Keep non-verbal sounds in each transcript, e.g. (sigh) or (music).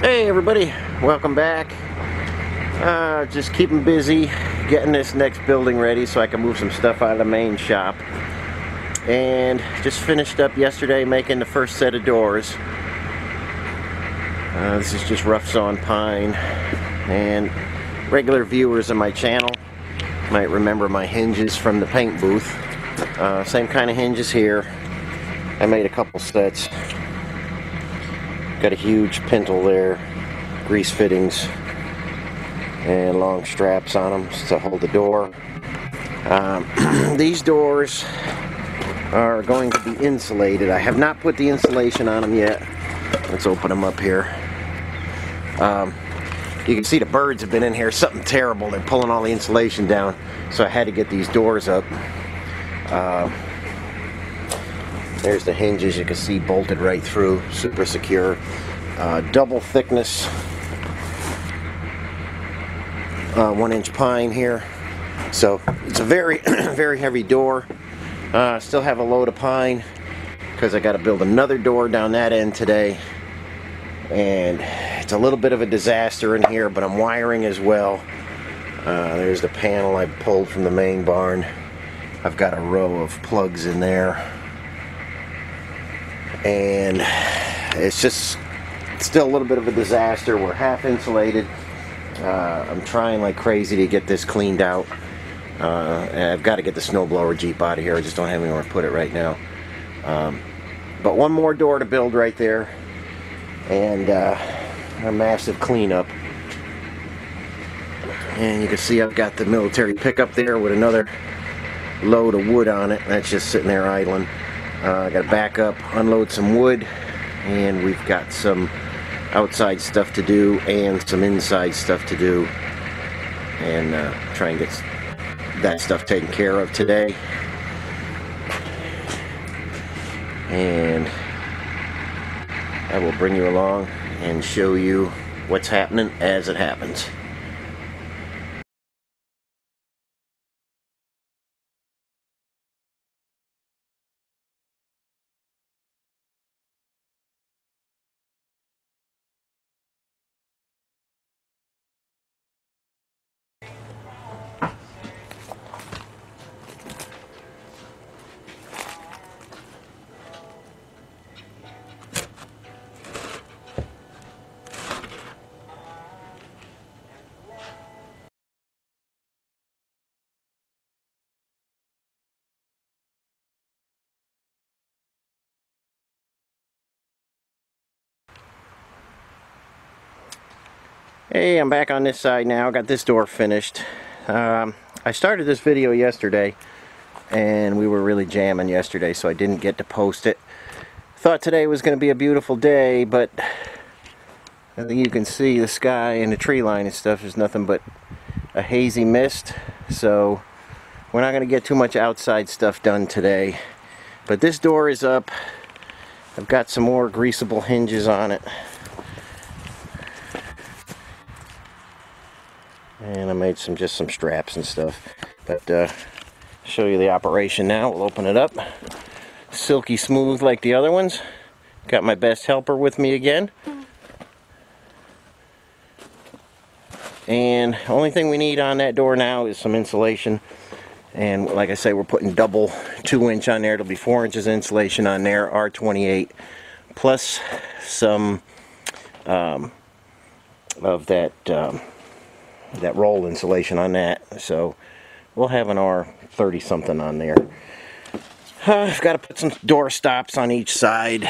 Hey everybody, welcome back. Uh, just keeping busy getting this next building ready so I can move some stuff out of the main shop. And just finished up yesterday making the first set of doors. Uh, this is just rough sawn pine and regular viewers of my channel might remember my hinges from the paint booth. Uh, same kind of hinges here. I made a couple sets Got a huge pintle there, grease fittings, and long straps on them to hold the door. Um, (clears throat) these doors are going to be insulated. I have not put the insulation on them yet. Let's open them up here. Um, you can see the birds have been in here. Something terrible. They're pulling all the insulation down. So I had to get these doors up. Uh, there's the hinges you can see bolted right through, super secure. Uh, double thickness, uh, one inch pine here. So it's a very, (clears throat) very heavy door. Uh, still have a load of pine because I got to build another door down that end today. And it's a little bit of a disaster in here, but I'm wiring as well. Uh, there's the panel I pulled from the main barn. I've got a row of plugs in there and it's just still a little bit of a disaster. We're half insulated. Uh, I'm trying like crazy to get this cleaned out. Uh, I've got to get the snowblower Jeep out of here. I just don't have anywhere to put it right now. Um, but one more door to build right there. And uh, a massive cleanup. And you can see I've got the military pickup there with another load of wood on it. That's just sitting there idling. Uh, I got to back up, unload some wood, and we've got some outside stuff to do and some inside stuff to do. And uh, try and get that stuff taken care of today. And I will bring you along and show you what's happening as it happens. Hey, I'm back on this side now. Got this door finished. Um, I started this video yesterday and we were really jamming yesterday so I didn't get to post it. Thought today was going to be a beautiful day but I think you can see the sky and the tree line and stuff is nothing but a hazy mist so we're not going to get too much outside stuff done today. But this door is up. I've got some more greasable hinges on it. And I made some just some straps and stuff. But uh, show you the operation now. We'll open it up. Silky smooth like the other ones. Got my best helper with me again. And only thing we need on that door now is some insulation. And like I say we're putting double two inch on there. It'll be four inches insulation on there R28 plus some um, of that um, that roll insulation on that. So we'll have an R30 something on there. Uh, I've got to put some door stops on each side.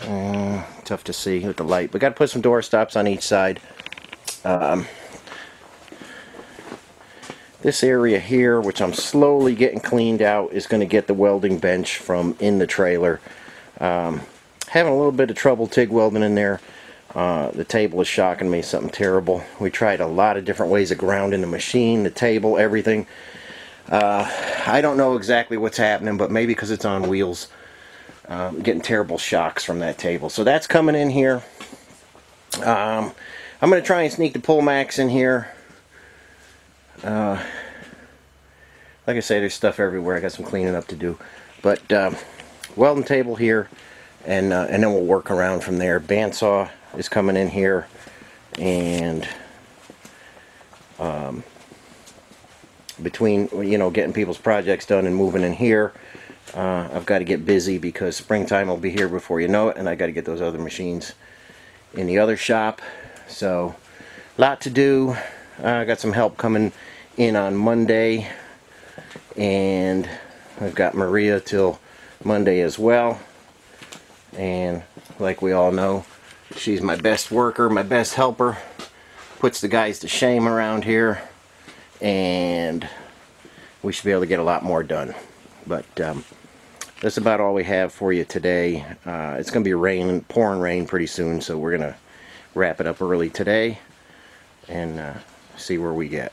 Uh, tough to see with the light, but got to put some door stops on each side. Um, this area here, which I'm slowly getting cleaned out, is going to get the welding bench from in the trailer. Um, having a little bit of trouble TIG welding in there. Uh, the table is shocking me something terrible. We tried a lot of different ways of grounding the machine, the table, everything. Uh, I don't know exactly what's happening, but maybe because it's on wheels. Um, getting terrible shocks from that table. So that's coming in here. Um, I'm going to try and sneak the Pullmax in here. Uh, like I say, there's stuff everywhere. I got some cleaning up to do. But um, welding table here, and uh, and then we'll work around from there. Bandsaw is coming in here and um, between you know getting people's projects done and moving in here uh, I've got to get busy because springtime will be here before you know it and I got to get those other machines in the other shop. So a lot to do. I got some help coming in on Monday and I've got Maria till Monday as well. And like we all know she's my best worker my best helper. Puts the guys to shame around here and we should be able to get a lot more done. But um, that's about all we have for you today. Uh, it's gonna be rain pouring rain pretty soon so we're gonna wrap it up early today and uh, see where we get.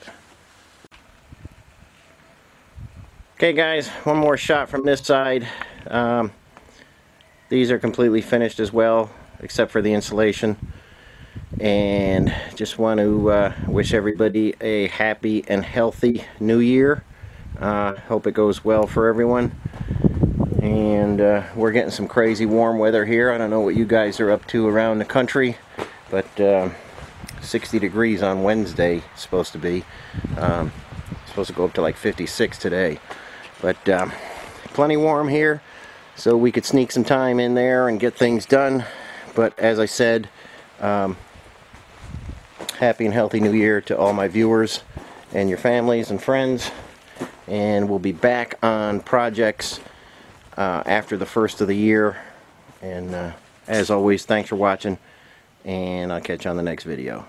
Okay guys one more shot from this side. Um, these are completely finished as well except for the insulation. And just want to uh, wish everybody a happy and healthy new year. Uh, hope it goes well for everyone. And uh, we're getting some crazy warm weather here. I don't know what you guys are up to around the country but uh, 60 degrees on Wednesday supposed to be. Um, supposed to go up to like 56 today. But um, plenty warm here so we could sneak some time in there and get things done but as I said um, happy and healthy new year to all my viewers and your families and friends. And we'll be back on projects uh, after the first of the year. And uh, as always thanks for watching and I'll catch you on the next video